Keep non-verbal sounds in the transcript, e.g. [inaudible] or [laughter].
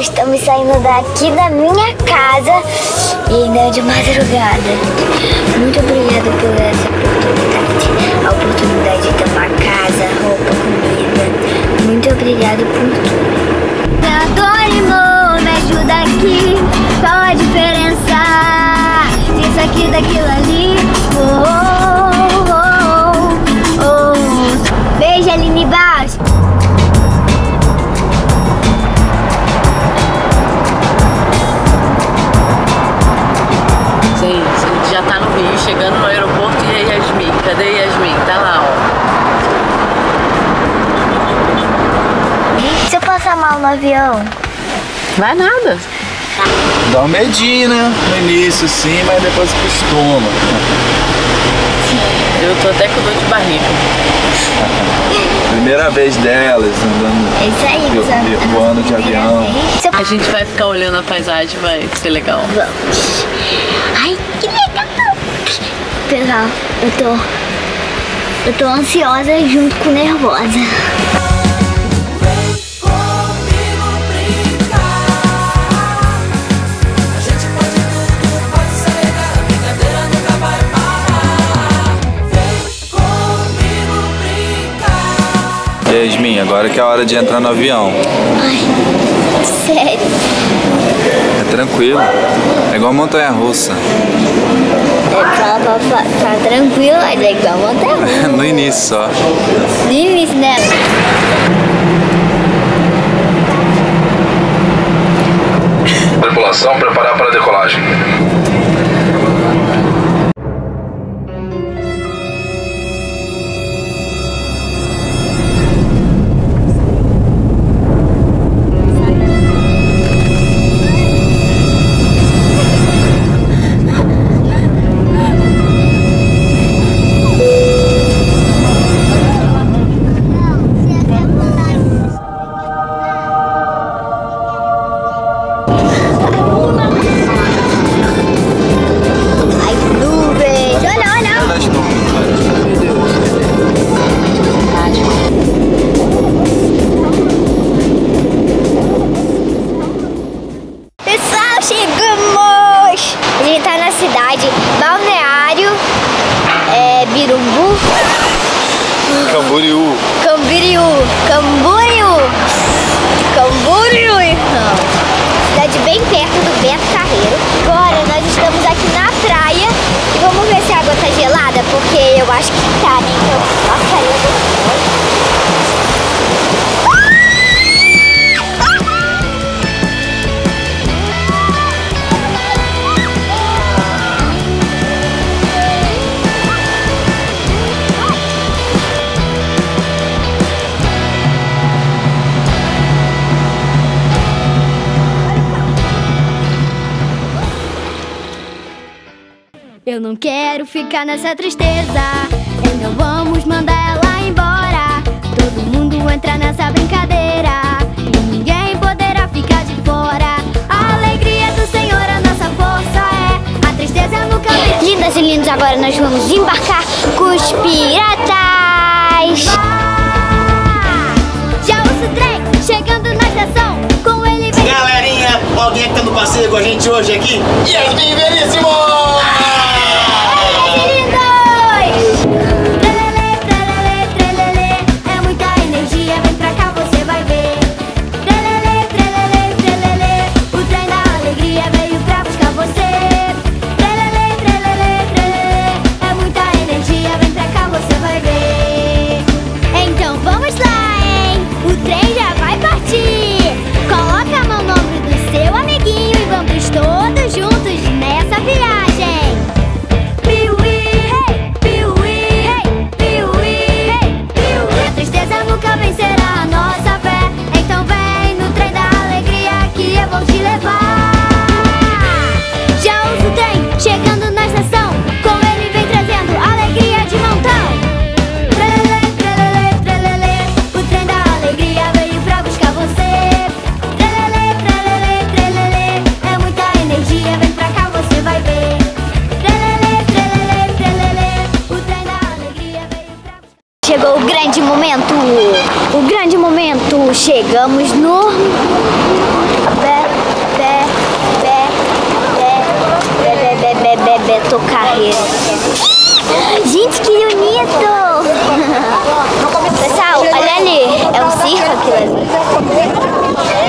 estamos saindo daqui da minha casa e ainda é de madrugada. Muito obrigada por essa oportunidade. A oportunidade de ter uma casa, roupa, comida. Muito obrigada por tudo. Adoro, me ajuda aqui. Qual a diferença? Disso aqui, daquilo Passar mal no avião? Vai nada. Dá um medinho, né? No início, sim, mas depois acostuma. Eu tô até com dor de barriga. Primeira vez delas andando, É isso aí, eu voando de avião. A gente vai ficar olhando a paisagem, vai ser legal. Vamos. Ai, que legal. Pessoal, eu tô... Eu tô ansiosa junto com nervosa. Agora que é a hora de entrar no avião. Ai, sério. É tranquilo. É igual montanha russa. É pra, pra, pra, tá tranquilo, mas é igual montanha. [laughs] No início só. No início, né? Tripulação preparar para a decolagem. Chegamos! A gente tá na cidade Balneário, é, Birumbu, Camboriú. Camboriú, Camboriú, Eu não quero ficar nessa tristeza. Então vamos mandar ela embora. Todo mundo entra nessa brincadeira. E ninguém poderá ficar de fora. A alegria do Senhor, a nossa força é. A tristeza nunca vem. Lindas e lindos, agora nós vamos embarcar com os piratas. Já ouço o trem chegando na estação. Com ele vem. Galerinha, alguém que tá no passeio com a gente hoje aqui? Yasmin Veríssimo! o grande momento. O grande momento. Chegamos no. Beto bebê Gente, que bonito! Pessoal, olha ali. É um circo aquilo ali.